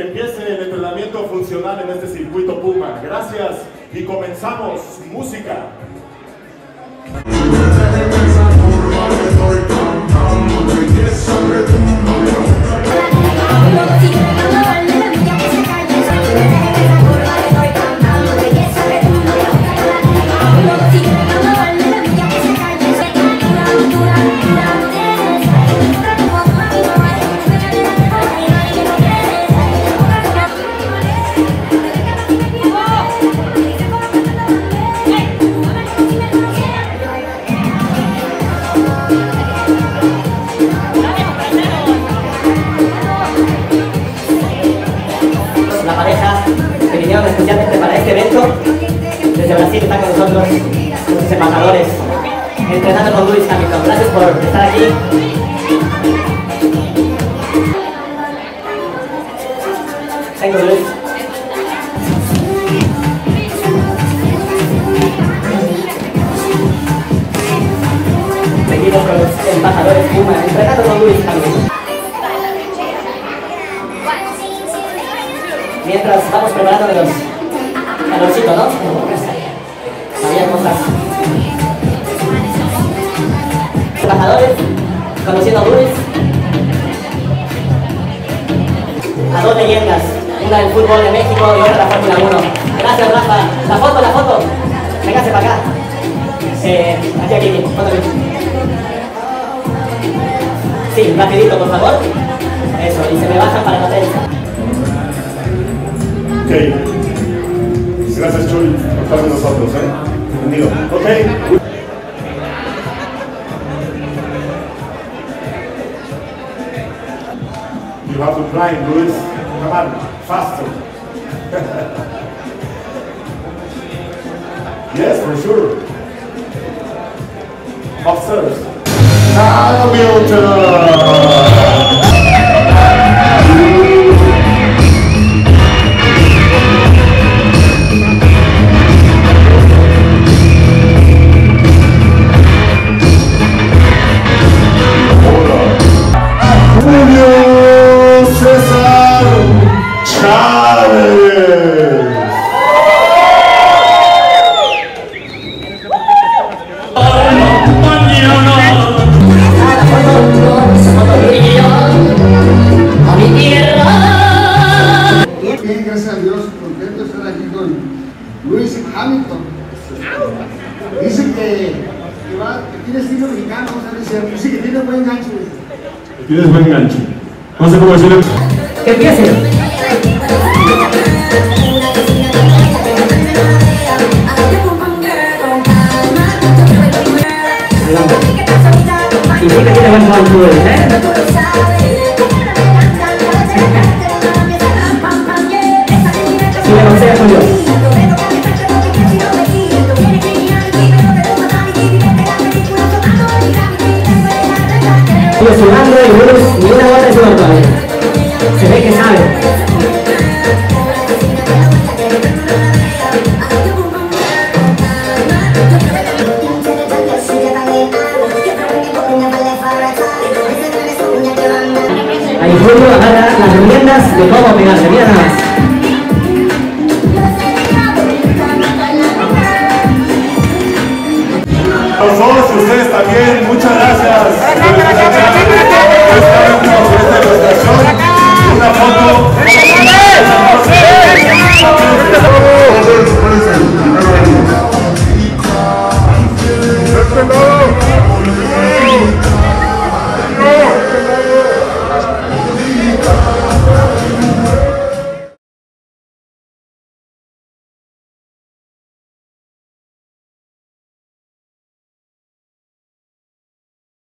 empiece el entrenamiento funcional en este circuito Puma. Gracias y comenzamos. Música. Brasil están con nosotros los embajadores, entrenando con Luis Hamilton. Gracias por estar aquí. You, Luis. Seguimos con los embajadores Puma, entrenando con Luis Hamilton. Mientras vamos preparando los calorcito, ¿no? María cosas. Embajadores, conociendo a Luis. A dos leyendas, una del fútbol de México y otra de la Fórmula 1. Gracias, Rafa. La foto, la foto. Véngase para acá. Eh, aquí, aquí, aquí. Sí, rapidito, por favor. Eso, y se me bajan para el hotel. Gracias, Chuy, por estar con nosotros, ¿eh? Ok. You have to climb, Luis. Come on, faster. yes, for sure. Upstairs. Hamilton! Dice que, que, va, que tiene estilo mexicano, vamos a ver si es Dice que tiene buen gancho. güey. Tienes buen gancho. No sé cómo decirlo. Que empiece. Y sí que tiene buen control, ¿eh? Y Bruce ni una gota de sudor todavía. Se ve que sabe. Ahí Julio agarra las riendas de cómo pegarse. Mira nada más. Ustedes también, muchas gracias.